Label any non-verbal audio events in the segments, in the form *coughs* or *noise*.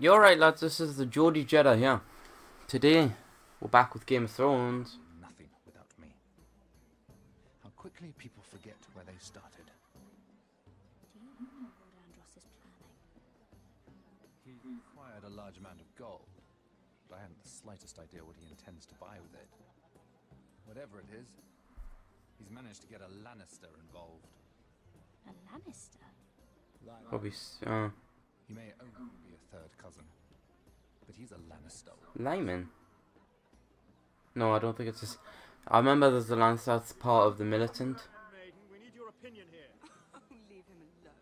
You alright lads, this is the Geordie Jedi here. Today, we're back with Game of Thrones. Nothing without me. How quickly people forget where they started. Do you know what Lord Andros is planning? He required a large amount of gold, but I haven't the slightest idea what he intends to buy with it. Whatever it is, he's managed to get a Lannister involved. A Lannister? Probably, uh, He may only be a third cousin, but he's a Lannister. Lyman. No, I don't think it's just. I remember there's the Lance that's part of the militant. We need your opinion here. *laughs* Leave him alone.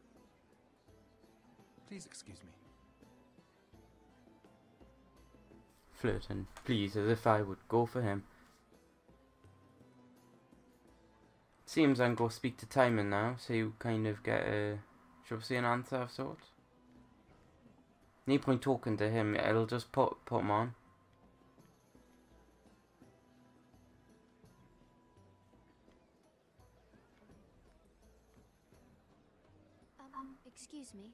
Please excuse me. Flirting, please, as if I would go for him. Seems I'm going to speak to Timon now, so you kind of get uh, a. Should we say an answer of sorts? No point talking to him, it'll just put, put him on. Um, excuse me.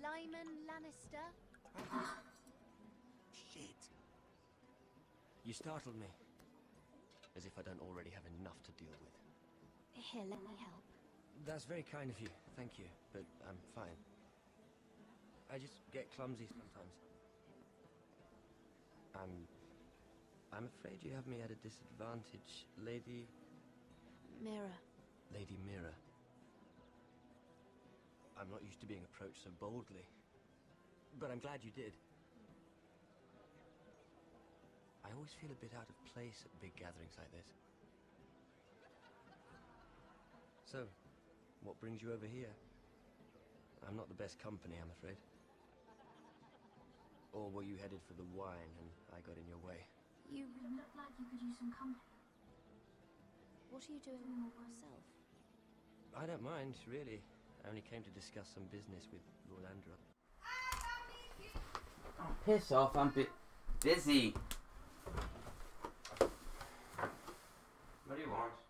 Lyman Lannister? *gasps* Shit. You startled me. As if I don't already have enough to deal with. Here, let me help. That's very kind of you. Thank you. But I'm fine. I just get clumsy sometimes. I'm... I'm afraid you have me at a disadvantage, Lady... Mira. Lady Mira. I'm not used to being approached so boldly. But I'm glad you did. I always feel a bit out of place at big gatherings like this. So, what brings you over here? I'm not the best company, I'm afraid. Or were you headed for the wine and I got in your way? You look like you could use some company. What are you doing all by yourself? I don't mind, really. I only came to discuss some business with Lord Andros. Oh, piss off, I'm bit busy. What do you want?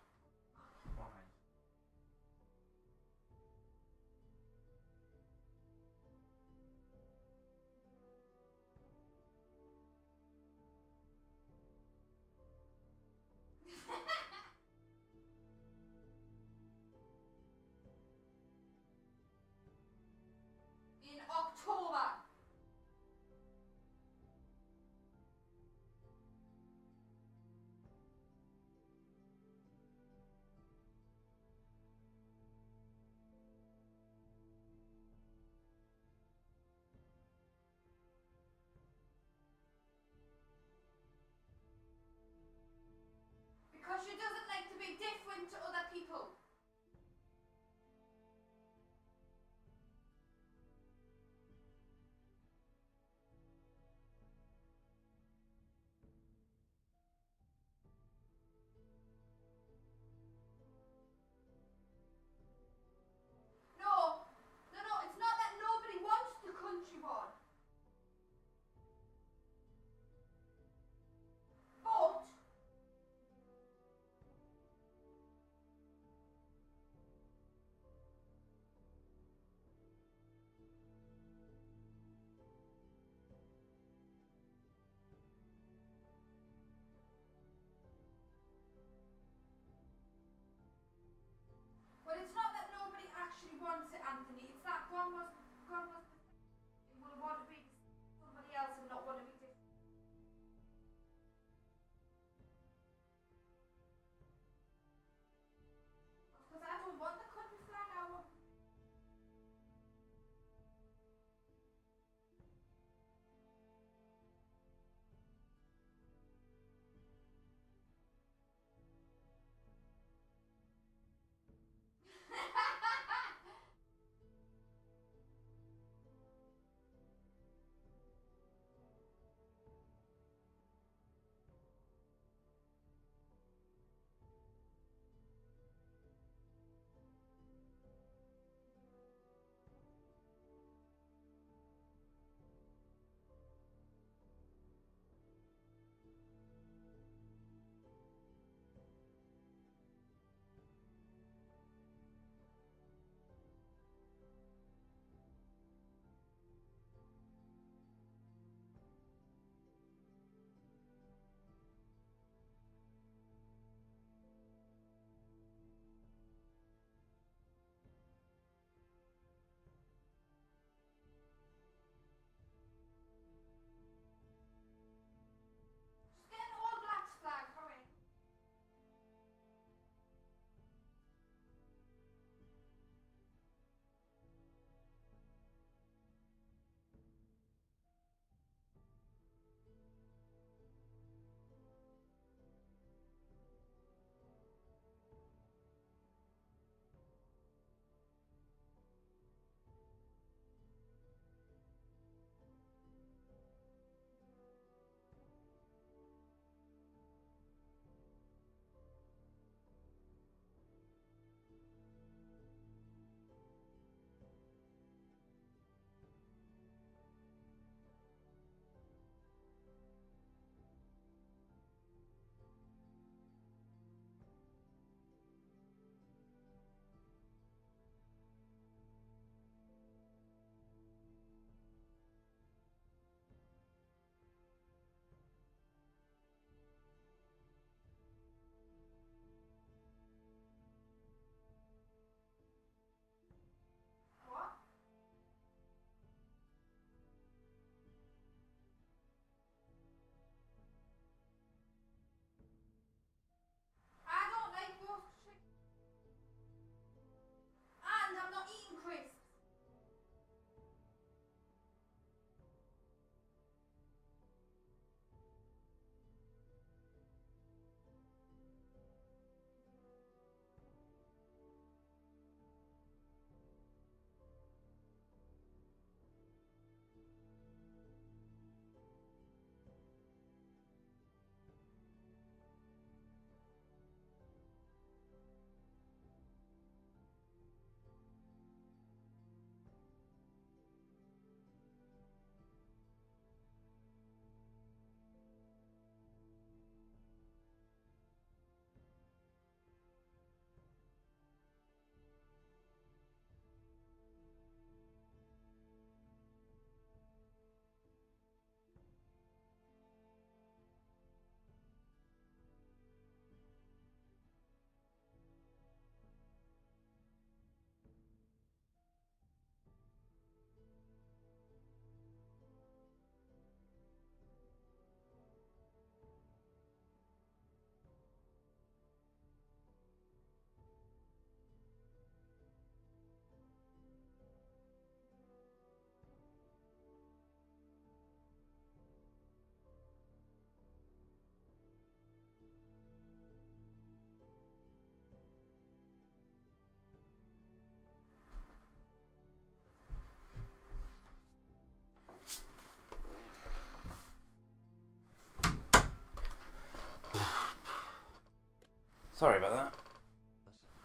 Sorry about that.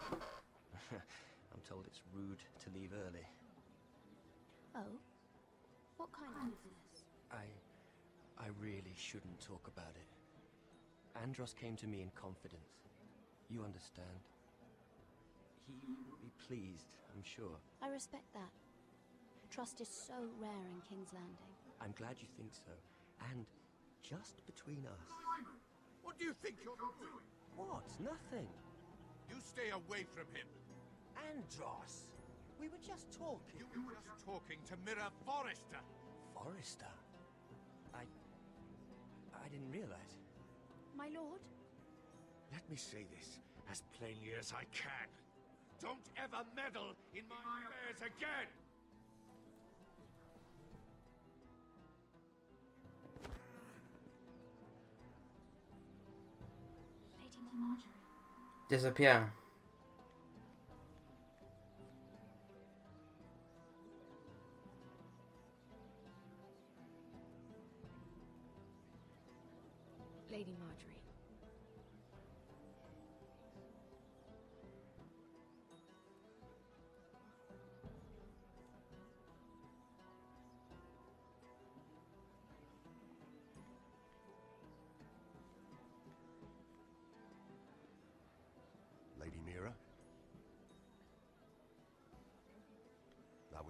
*laughs* I'm told it's rude to leave early. Oh? What kind of business? I. I really shouldn't talk about it. Andros came to me in confidence. You understand? He will be pleased, I'm sure. I respect that. Trust is so rare in King's Landing. I'm glad you think so. And just between us. What do you think you're doing? What? Nothing. You stay away from him. Andros! We were just talking. You were just talking to Mira Forrester. Forrester? I. I didn't realize. My lord? Let me say this as plainly as I can. Don't ever meddle in my affairs again! Margaery. Disappear.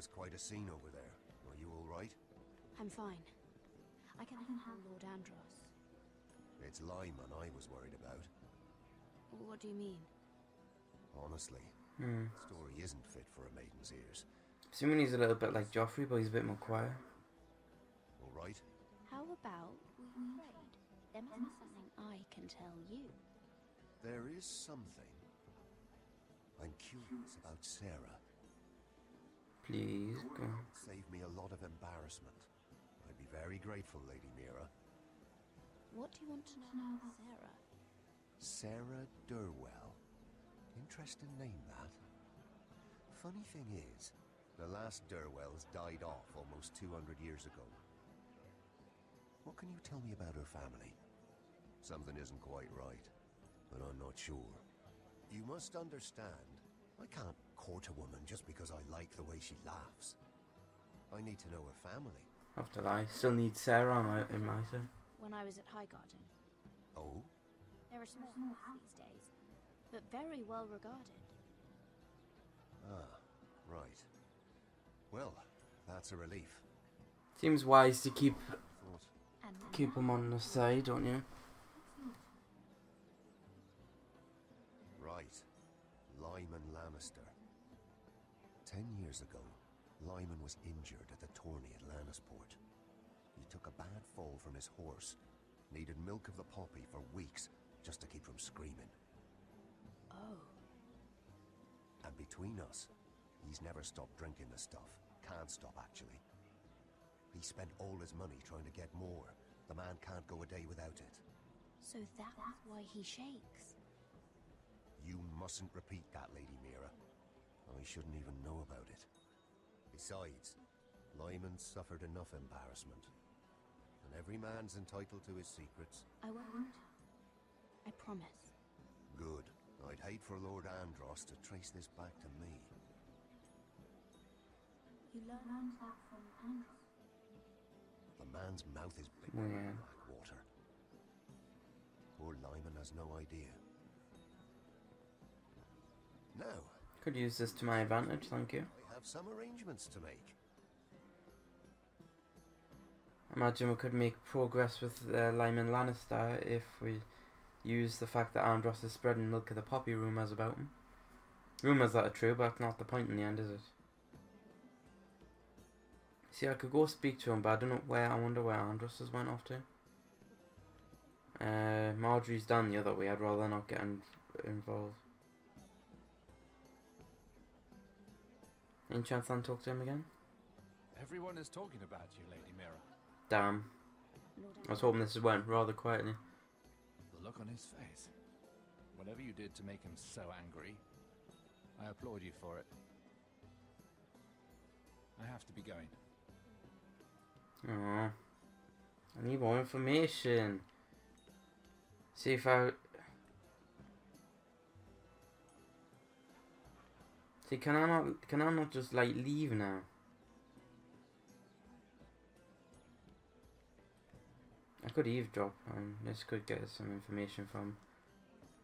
Was quite a scene over there. Are you all right? I'm fine. I can handle Lord Andros. It's Lyman I was worried about. What do you mean? Honestly, Hmm. the story isn't fit for a maiden's ears. Assuming he's a little bit like Joffrey, but he's a bit more quiet. All right? How about we trade? There must be something I can tell you. There is something. I'm curious about Sera. Please, go. Saved me a lot of embarrassment. I'd be very grateful, Lady Mira. What do you want to know about Sera? Sera Durwell. Interesting name, that. Funny thing is, the last Durwells died off almost 200 years ago. What can you tell me about her family? Something isn't quite right, but I'm not sure. You must understand, I can't court a woman just because I like the way she laughs. I need to know her family. After that, I still need Sera on my, in my side. When I was at Highgarden. Oh? There are a small house these days, but very well regarded. Ah, right. Well, that's a relief. Seems wise to keep keep him on the side, don't you? Right. Lyman Lannister. Ten years ago, Lyman was injured at the tourney at Lannisport. He took a bad fall from his horse, needed milk of the poppy for weeks just to keep from screaming. oh, And between us, he's never stopped drinking the stuff. Can't stop, actually. He spent all his money trying to get more. The man can't go a day without it. so that's why he shakes. You mustn't repeat that, Lady Mira. I shouldn't even know about it. Besides, Lyman suffered enough embarrassment. And every man's entitled to his secrets. I won't. I promise. Good. I'd hate for Lord Andros to trace this back to me. You learned that from Andros. The man's mouth is big Yeah. like Blackwater. Poor Lyman has no idea. Now, Could use this to my advantage, thank you. I have some arrangements to make. Imagine we could make progress with uh, Lyman Lannister if we use the fact that Andros is spreading milk of the poppy rumours about him. Rumours that are true, but that's not the point in the end, is it? See, I could go speak to him, but I don't know where. I wonder where Andros has went off to. Uh, Margaery's done the other way. I'd rather not get in- involved. Chance I'll talk to him again? Everyone is talking about you, Lady Mira. Damn. I was hoping this went rather quietly. The look on his face. Whatever you did to make him so angry, I applaud you for it. I have to be going. Aw. I need more information. See if I. See, can I not? Can I not just like leave now? I could eavesdrop, and this could get us some information from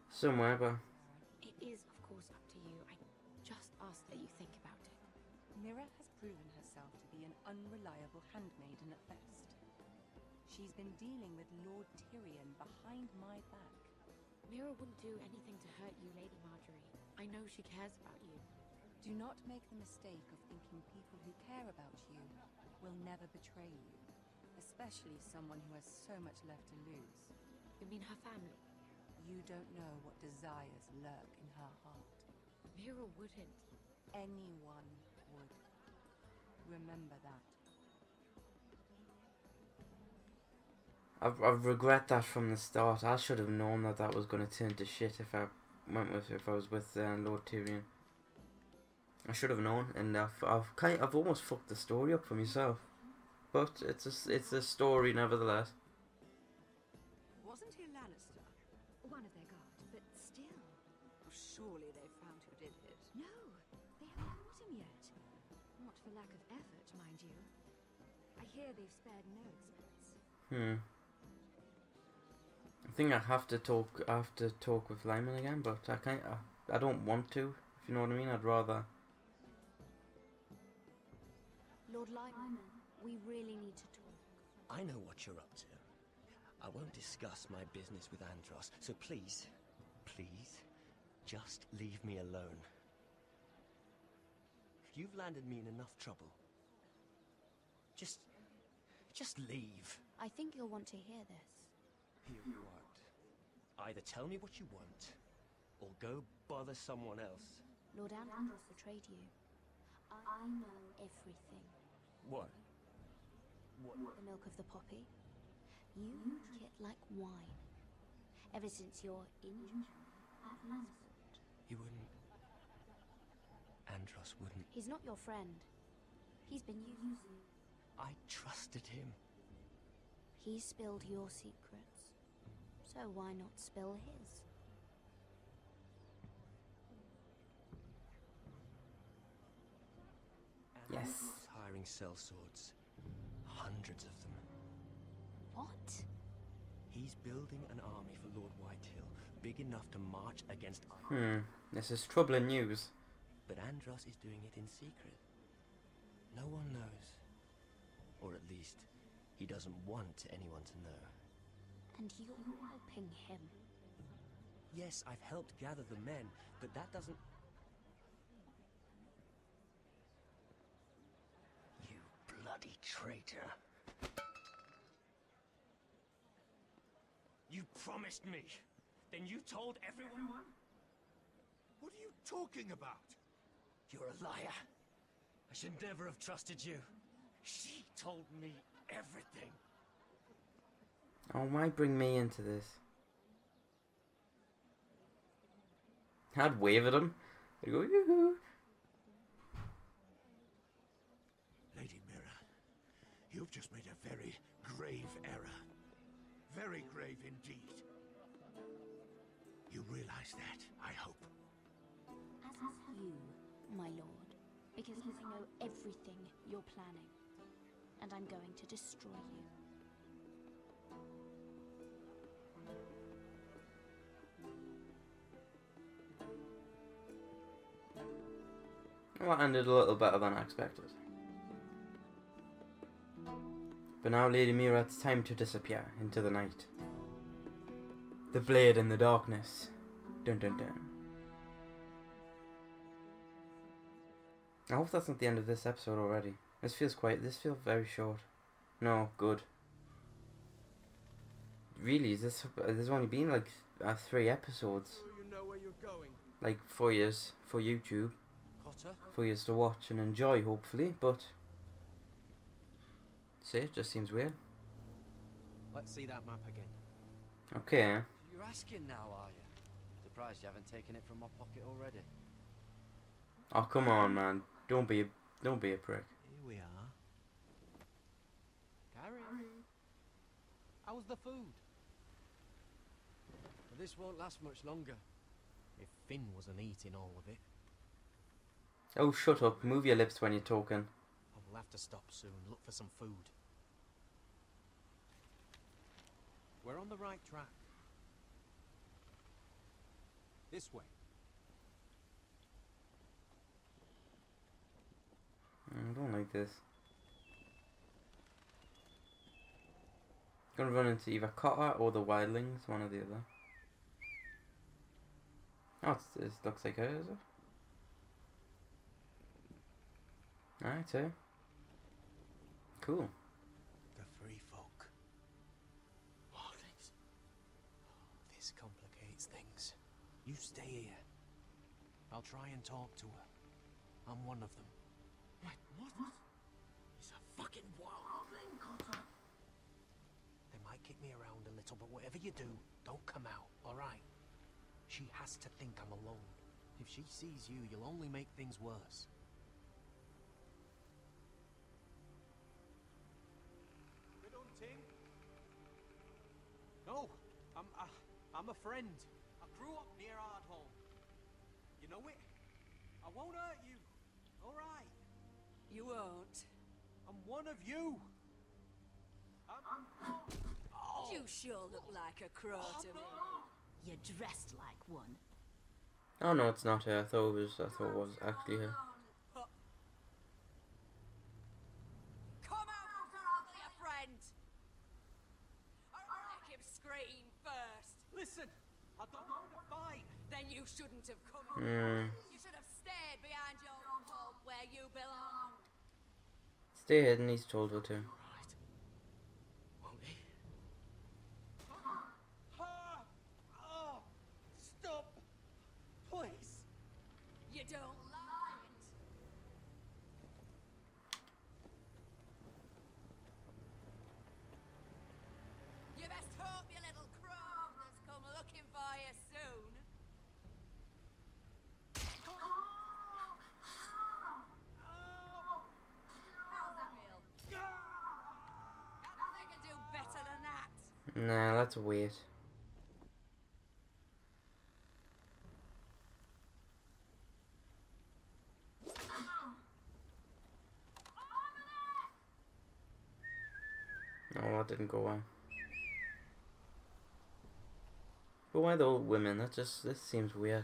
somewhere, but It is, of course, up to you. I just ask that you think about it. Mira has proven herself to be an unreliable handmaiden at best. She's been dealing with Lord Tyrion behind my back. Mira wouldn't do anything to hurt you, Lady Margaery. I know she cares about you. Do not make the mistake of thinking people who care about you will never betray you, especially someone who has so much left to lose. You mean her family? You don't know what desires lurk in her heart. Mira wouldn't. Anyone would. Remember that. I've, I regret that from the start. I should have known that that was going to turn to shit if I went with if I was with uh, Lord Tyrion. I should have known, and I've I've kind I've almost fucked the story up for myself. But it's a s- it's a story nevertheless. Wasn't he a Lannister? One of their guard, but still. Oh, surely they found who did it. No, they haven't caught him yet. Not for lack of effort, mind you. I hear they've spared no expense. Hmm. I think I have to talk. I have to talk with Lyman again, but I can't. I, I don't want to. If you know what I mean, I'd rather. Lord Lyman, we really need to talk. I know what you're up to. I won't discuss my business with Andros, so please, please, just leave me alone. You've landed me in enough trouble. Just, just leave. I think you'll want to hear this. Hear what? Either tell me what you want, or go bother someone else. Lord Andros betrayed you. I know everything. What? The milk of the poppy. You drink it like wine. Ever since your injury at Lannisport. He wouldn't. Andros wouldn't. He's not your friend. He's been using. I trusted him. He spilled your secrets. So why not spill his? Yes. Andros hiring sellswords. Hundreds of them. What? He's building an army for Lord Whitehill, big enough to march against. Hmm. This is troubling news. But Andros is doing it in secret. No one knows. Or at least, he doesn't want anyone to know. And you're helping him. Yes, I've helped gather the men, but that doesn't. You bloody traitor. You promised me. Then you told everyone? What are you talking about? You're a liar. I should never have trusted you. She told me everything. Oh, why bring me into this? I'd wave at him. I'd go, yoo Lady Mira, you've just made a very grave error. Very grave indeed. You realize that, I hope. As you, my lord. Because I know everything you're planning. And I'm going to destroy you. Well, that ended a little better than I expected. But now, Lady Mira, it's time to disappear into the night. The blade in the darkness. Dun dun dun. I hope that's not the end of this episode already. This feels quite. This feels very short. No, good. Really, is this? There's only been like uh, three episodes. You know where you're going. Like four years for YouTube. Potter? for you to watch and enjoy, hopefully. But see, it just seems weird. Let's see that map again. Okay, You're asking now, are you? Surprised you haven't taken it from my pocket already. oh come on, man, don't be, a, don't be a prick. Here we are. Carry on. How's the food? Well, this won't last much longer. If Finn wasn't eating all of it. Oh, shut up. Move your lips when you're talking. I will have to stop soon. Look for some food. We're on the right track. This way. Mm, I don't like this. Gonna run into either Cotter or the Wildlings, one or the other. Oh, it's, it looks like it? Alright, so. Cool. You stay here. I'll try and talk to her. I'm one of them. Wait, what? He's a fucking wildling, Cotter. They might kick me around a little, but whatever you do, don't come out, alright? She has to think I'm alone. If she sees you, you'll only make things worse. Good hunting. No, I'm I, I'm a friend. I grew up near Ardholm. You know it? I won't hurt you. All right. You won't. I'm one of you. I'm, Oh. You sure look like a crow to me. You're dressed like one. Oh no, it's not her. I thought it was. I thought it was actually her. Come out, ugly friend. I'll make him scream first. Listen, I don't want to fight. Then you shouldn't have come. Hmm. You should have stayed behind your home where you belong. Stay hidden. He's told her to. Won't he? Ah! Oh! Stop! Please! You don't like it. You best hope your little crowders come looking for you soon. How's that feel? I think I do better than that. Nah, that's weird. Oh, that didn't go well. But why the old women? That just this seems weird.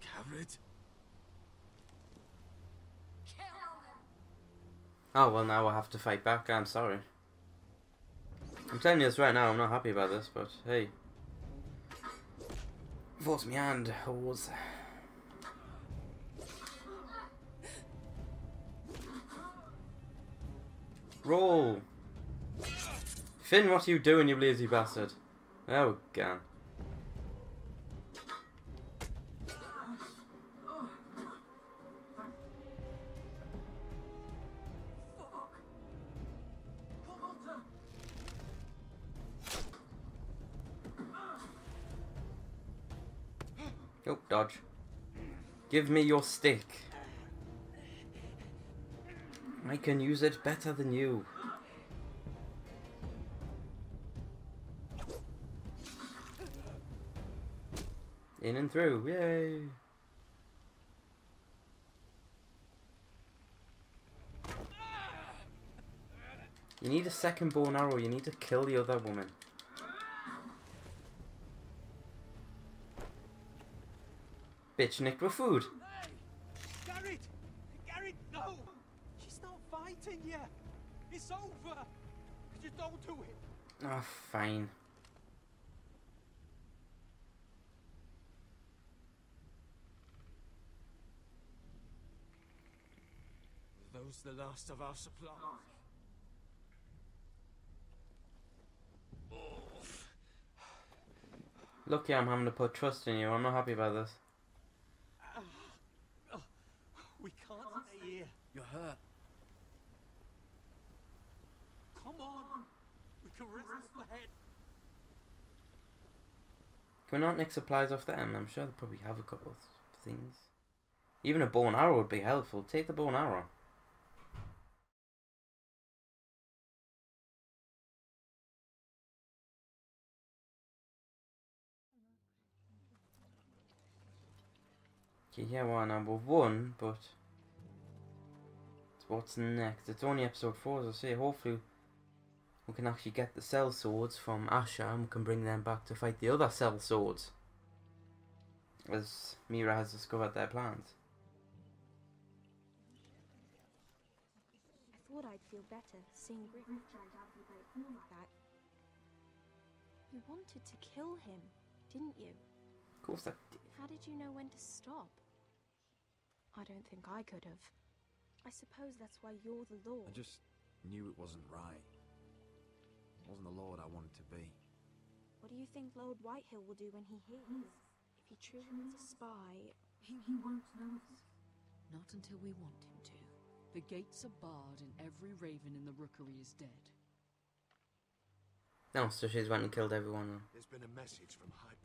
Gared? Oh well, now I have to fight back. I'm sorry. I'm telling you this right now. I'm not happy about this, but hey, force me hand, hoes. Roll. Finn, what are you doing, you lazy bastard? Oh, gan. Give me your stick. I can use it better than you. In and through, yay! You need a second bow and arrow, you need to kill the other woman. Bitch nicked with food. Hey, Gared! Gared, no! She's not fighting yet! It's over! Just don't do it! Oh, fine. Those the last of our supplies? Lucky I'm having to put trust in you. I'm not happy about this. We can't stay here. You're hurt. Come on! We can rest the head. Can we not nick supplies off them? I'm sure they probably have a couple of things. Even a bow and arrow would be helpful. Take the bow and arrow. Okay, here we are number one, but what's next? It's only episode four, as I say. Hopefully, we can actually get the sellswords from Asher and we can bring them back to fight the other sellswords. As Mira has discovered their plans. I thought I'd feel better seeing Griffith dragged out of the Great Hall like that. You wanted to kill him, didn't you? Of course I did. How did you know when to stop? I don't think I could have. I suppose that's why you're the Lord. I just knew it wasn't right. It wasn't the Lord I wanted to be. What do you think Lord Whitehill will do when he hears? If he truly is a spy, he, he won't know us. Not until we want him to. The gates are barred and every raven in the rookery is dead. No, so she's went and killed everyone. There's been a message from High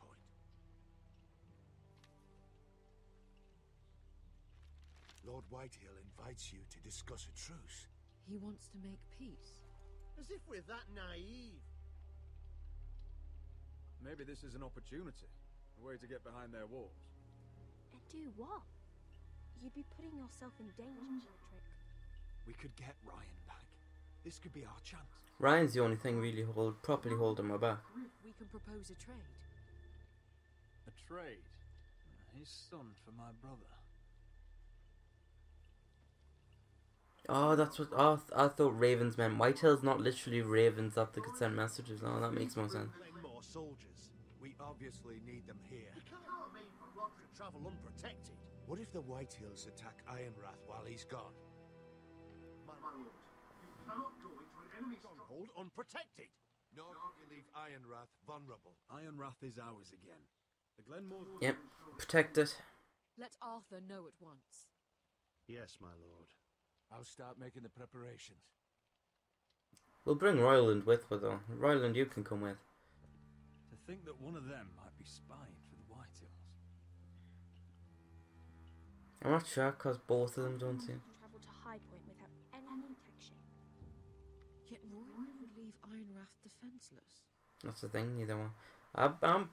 Lord Whitehill invites you to discuss a truce. He wants to make peace. As if we're that naive. Maybe this is an opportunity. A way to get behind their walls. And do what? You'd be putting yourself in danger, Trick. We could get Ryon back. This could be our chance. Ryon's the only thing really hold properly holding my back. We can propose a trade. A trade. His son for my brother. Oh, that's what. Oh, I thought ravens meant Whitehill's not literally ravens that they could send messages. Oh, that makes more sense. More soldiers. We obviously need them here. You cannot remain to travel unprotected. What if the Whitehills attack Ironrath while he's gone? My, my lord, you cannot go into an enemy stronghold unprotected. Nor can you leave Ironrath vulnerable. Ironrath is ours again. The Glenmore. Yep, protect it. Let Arthur know at once. Yes, my lord. I'll start making the preparations. We'll bring Royland with us though. Royland, you can come with. To think that one of them might be spying for the Whitehills. I'm not sure because both of them don't seem. Travel to High Point without any protection. Yet Roy would leave Ironrath defenseless. That's the thing. Neither one. I, I'm,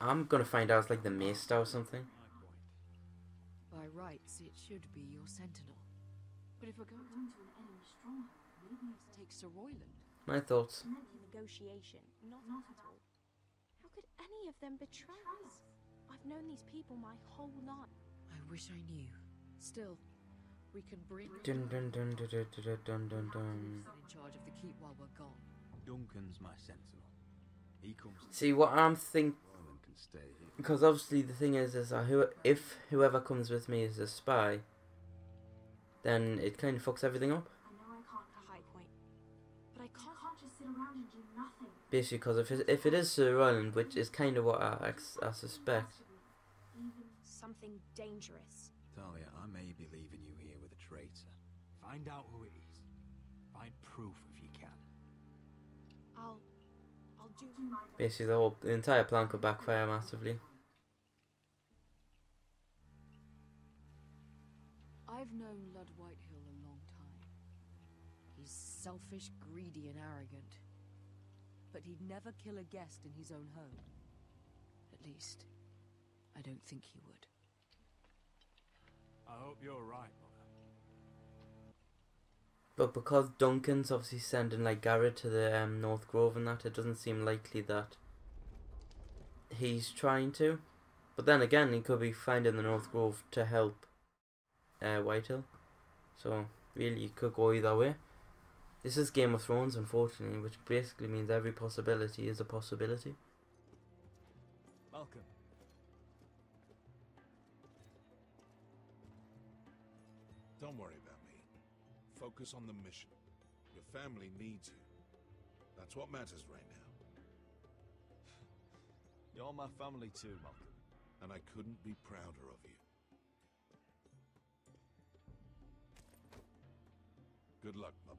I'm gonna find out it's like the Maester or something. By rights, it should be your sentinel. But if we're going to an enemy stronghold, maybe it's take Sir Royland, My thoughts. negotiation, not, not at all. How could any of them betray us? I've known these people my whole life. I wish I knew. Still, we can bring Dun dun dun dun dun dun dun dun dun. in charge of the keep while we're gone. Duncan's my sentinel. He comes. See what I'm think Roland can stay here. because obviously the thing is is that who if whoever comes with me is a spy, then it kind of fucks everything up. I know I can't to High Point, but I can't, can't just sit around and do nothing. Basically, because if it, if it is Sir Roland, which is kind of what I, ex- I suspect, something dangerous. Talia, I may be leaving you here with a traitor. Find out who it is. Find proof if you can. I'll, I'll do my basically the whole the entire plan could backfire massively. I've known Lud Whitehill a long time. He's selfish, greedy, and arrogant. But he'd never kill a guest in his own home. At least, I don't think he would. I hope you're right, Mother. But because Duncan's obviously sending like Gared to the um, North Grove and that, it doesn't seem likely that he's trying to. But then again, he could be finding the North Grove to help uh, Whitehill. So really, it could go either way. This is Game of Thrones, unfortunately, which basically means every possibility is a possibility. Malcolm. Don't worry about me. Focus on the mission. Your family needs you. That's what matters right now. You're my family too, Malcolm. And I couldn't be prouder of you. Good luck, my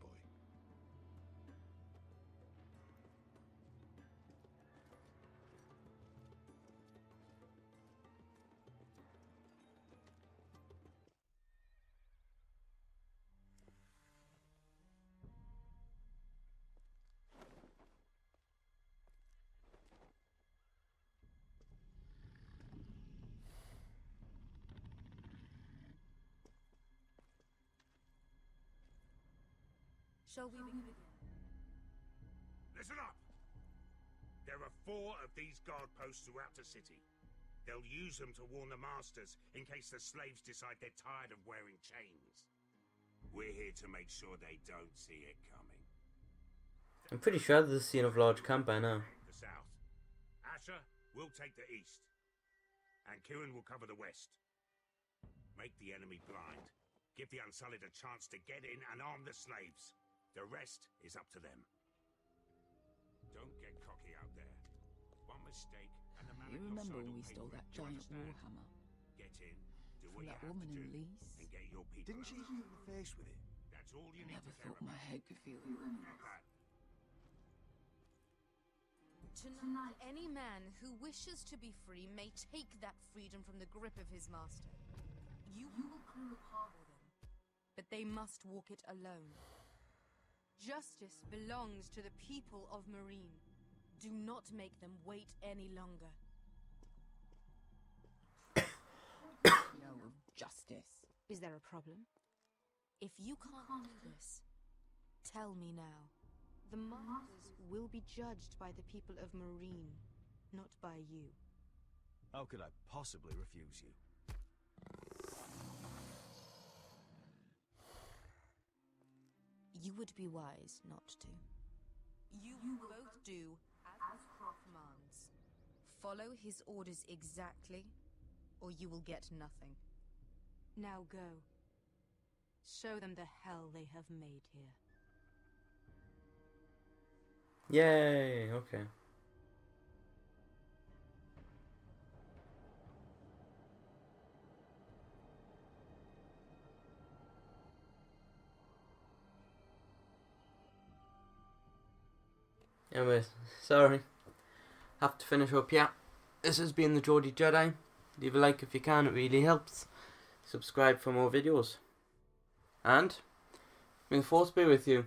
Shall we begin? Listen up! There are four of these guard posts throughout the city. They'll use them to warn the masters in case the slaves decide they're tired of wearing chains. We're here to make sure they don't see it coming. I'm pretty sure this is a scene of large camp by now. The south. Asher will take the east. And Kieran will cover the west. Make the enemy blind. Give the Unsullied a chance to get in and arm the slaves. The rest is up to them. Don't get cocky out there. One mistake and the man You at your remember when we stole that giant understand? warhammer? Get in, do From what you that have woman to in do, Lee's? and get your people Didn't she out. hit you in the face with it? That's all you need Never to thought my head could feel Not bad. Tonight, any man who wishes to be free may take that freedom from the grip of his master. You will clear a path for them, but they must walk it alone. Justice belongs to the people of Meereen. Do not make them wait any longer. *coughs* No justice. Is there a problem? If you can't do this, tell me now. The masters will be judged by the people of Meereen, not by you. How could I possibly refuse you? You would be wise not to. You will both do as Croft commands. Follow his orders exactly, or you will get nothing. Now go. Show them the hell they have made here. Yay, okay. Anyways, sorry. Have to finish up, yeah. This has been the Geordie Jedi. Leave a like if you can, it really helps. Subscribe for more videos. And, may the force be with you.